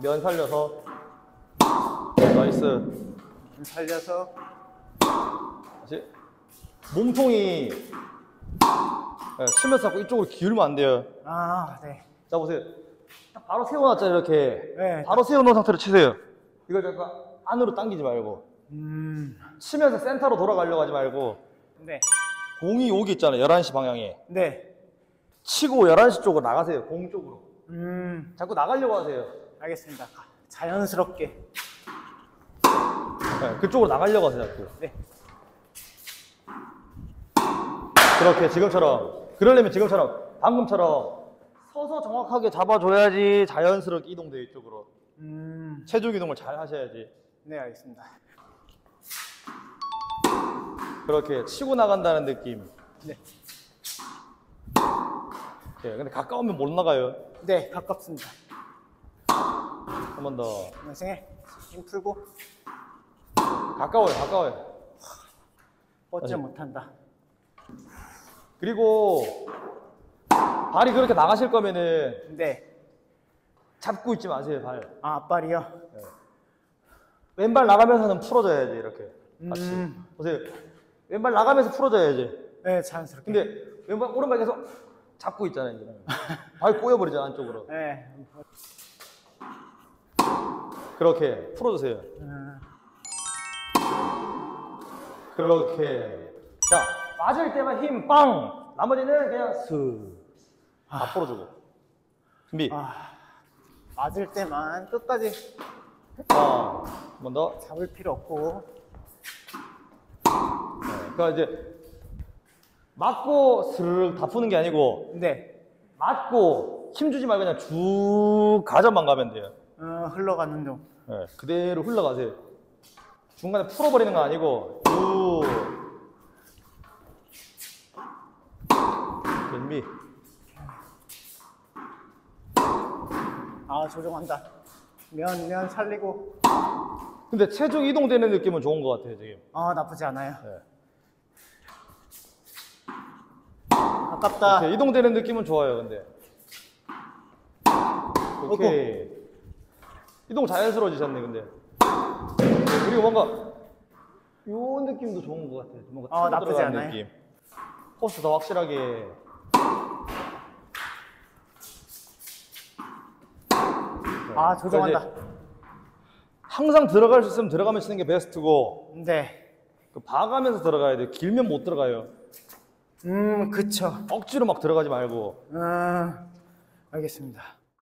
면 살려서. nice. 좀 살려서. 다시. 몸통이. 네, 치면서 자꾸 이쪽으로 기울면 안 돼요. 아 네. 자 보세요. 딱 바로 세워놨잖아요 이렇게. 네. 바로 세워놓은 상태로 치세요. 이걸 잠깐 안으로 당기지 말고. 음. 치면서 센터로 돌아가려고 하지 말고. 네. 공이 여기 있잖아요 11시 방향에. 네. 치고 11시 쪽으로 나가세요 공 쪽으로. 음. 자꾸 나가려고 하세요 알겠습니다. 자연스럽게. 네, 그쪽으로 나가려고 하세요 자꾸 네. 그렇게 지금처럼 그러려면 지금처럼 방금처럼 서서 정확하게 잡아줘야지 자연스럽게 이동돼요 이쪽으로 음. 체중 이동을 잘 하셔야지 네, 알겠습니다. 그렇게 치고 나간다는 느낌 네. 예, 근데 가까우면 못 나가요 네, 가깝습니다. 한 번더 원생에 힘 풀고 가까워요 가까워요 뻗지. 못한다. 그리고 발이 그렇게 나가실 거면은 네. 잡고 있지 마세요 발 아, 앞발이요? 왼발 나가면서는 풀어줘야지 이렇게 같이 음. 보세요 왼발 나가면서 풀어줘야지 네, 자연스럽게. 근데 왼발 오른발 계속 잡고 있잖아요 이제 발 꼬여버리잖아 안쪽으로 네. 그렇게 풀어주세요 음. 그렇게 자 맞을 때만 힘 빵 나머지는 그냥 스다 풀어주고 준비 아, 맞을 때만 끝까지 자, 한번 더. 잡을 필요 없고. 그러니까 이제 맞고 스르륵 다 푸는 게 아니고 네. 맞고 힘 주지 말고 그냥 쭉 가져만 가면 돼요. 어, 흘러가는 중. 네, 그대로 흘러가세요. 중간에 풀어버리는 거 아니고 쭉. 준비. 아, 조정한다. 면, 면 살리고. 근데 체중 이동되는 느낌은 좋은 것 같아요 지금. 아, 나쁘지 않아요. 네. 아깝다. 오케이, 이동되는 느낌은 좋아요 근데. 오케이. 이 동 자연스러워지셨네 근데. 그리고 뭔가 요 느낌도 좋은 것 같아요. 뭔가 어, 나쁘지 들어가는 않아요. 느낌. 코스 더 확실하게. 아, 조정한다. 그러니까 항상 들어갈 수 있으면 들어가면 치는 게 베스트고 네. 그 봐가면서 들어가야 돼요. 길면 못 들어가요. 음, 그쵸. 억지로 막 들어가지 말고. 음, 알겠습니다.